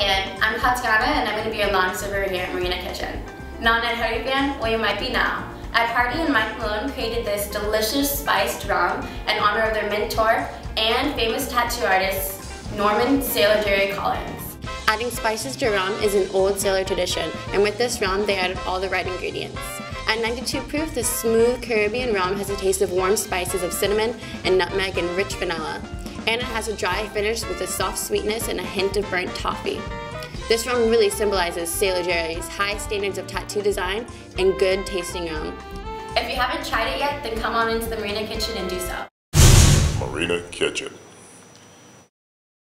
again, I'm Tatiana and I'm going to be your lawn server here at Marina Kitchen. Not an Hardy fan? Well, you might be now. Ed Hardy and Mike Malone created this delicious spiced rum in honor of their mentor and famous tattoo artist, Norman Sailor Jerry Collins. Adding spices to rum is an old sailor tradition, and with this rum, they added all the right ingredients. At 92 proof, this smooth Caribbean rum has a taste of warm spices of cinnamon and nutmeg and rich vanilla. And it has a dry finish with a soft sweetness and a hint of burnt toffee. This rum really symbolizes Sailor Jerry's high standards of tattoo design and good tasting rum. If you haven't tried it yet, then come on into the Marina Kitchen and do so. Marina Kitchen.